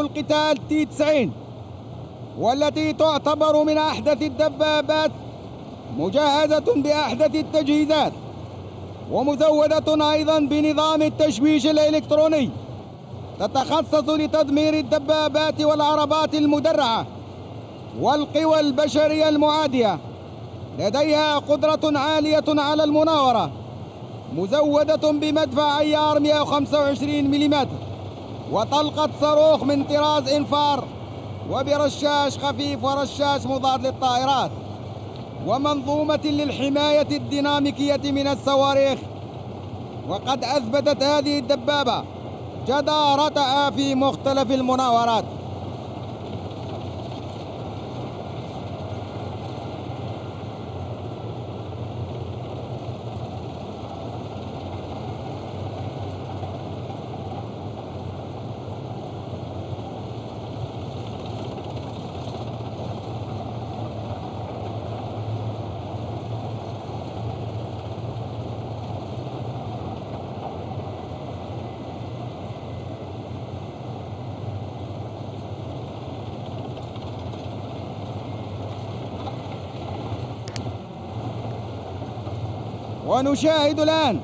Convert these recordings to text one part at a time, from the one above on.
القتال تي 90 والتي تعتبر من أحدث الدبابات مجهزة بأحدث التجهيزات ومزودة أيضا بنظام التشويش الإلكتروني تتخصص لتدمير الدبابات والعربات المدرعة والقوى البشرية المعادية. لديها قدرة عالية على المناورة مزودة بمدفع عيار 125 ملم وطلقة صاروخ من طراز انفار وبرشاش خفيف ورشاش مضاد للطائرات. ومنظومة للحماية الديناميكية من الصواريخ. وقد أثبتت هذه الدبابة جدارتها في مختلف المناورات. ونشاهد الآن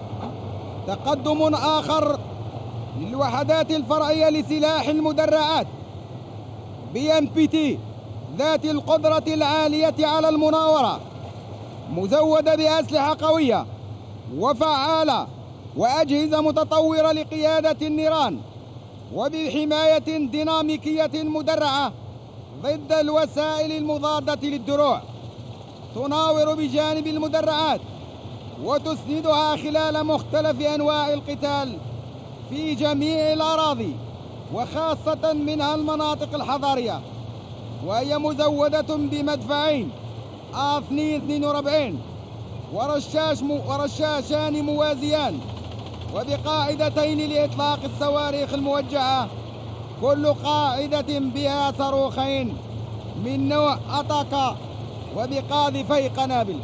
تقدم آخر للوحدات الفرعية لسلاح المدرعات. BMPT ذات القدرة العالية على المناورة مزودة بأسلحة قوية وفعالة وأجهزة متطورة لقيادة النيران وبحماية ديناميكية مدرعة ضد الوسائل المضادة للدروع تناور بجانب المدرعات وتسندها خلال مختلف أنواع القتال في جميع الأراضي وخاصة منها المناطق الحضارية وهي مزودة بمدفعين آ 42 ورشاش مو ورشاشان موازيان وبقاعدتين لإطلاق الصواريخ الموجهة كل قاعدة بها صاروخين من نوع أتاكا وبقاذفي قنابل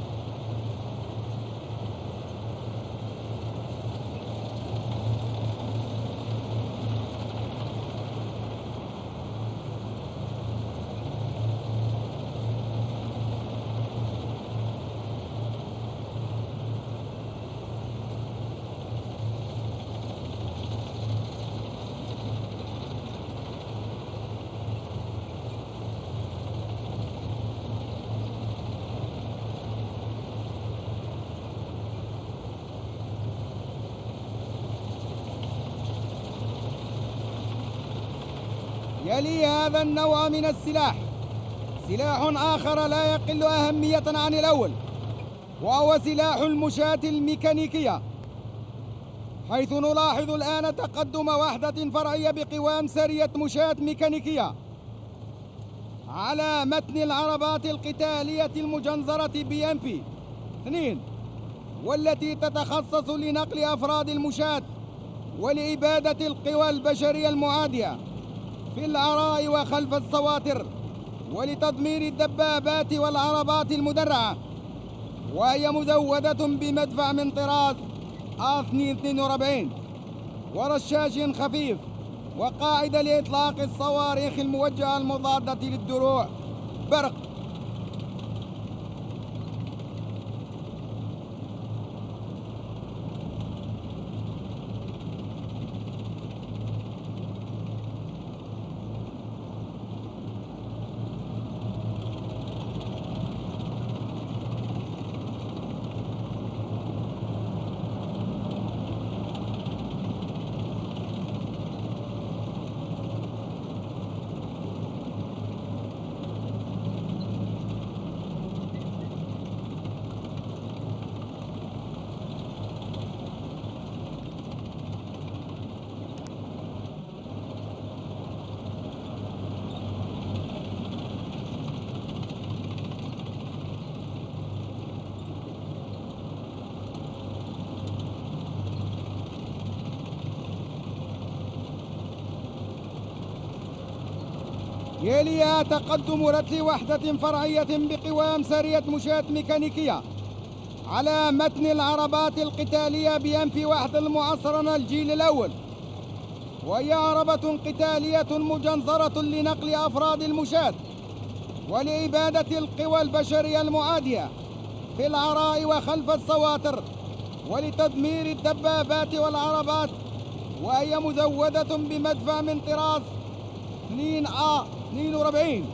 يلي هذا النوع من السلاح. سلاح آخر لا يقل أهمية عن الأول وهو سلاح المشاة الميكانيكية. حيث نلاحظ الآن تقدم وحدة فرعية بقوام سرية مشاة ميكانيكية. على متن العربات القتالية المجنزرة بي إم بي اثنين والتي تتخصص لنقل أفراد المشاة ولإبادة القوى البشرية المعادية. في العراء وخلف السواتر ولتدمير الدبابات والعربات المدرعة وهي مزودة بمدفع من طراز آ 42 ورشاش خفيف وقاعدة لإطلاق الصواريخ الموجهة المضادة للدروع برق. يليها تقدم رتل وحدة فرعية بقوام سرية مشاة ميكانيكية. على متن العربات القتالية بأنف واحد المعصرنة الجيل الأول. وهي عربة قتالية مجنزرة لنقل أفراد المشاة ولإبادة القوى البشرية المعادية في العراء وخلف السواتر ولتدمير الدبابات والعربات. وهي مزودة بمدفع من طراز 2 A Nino Rabin.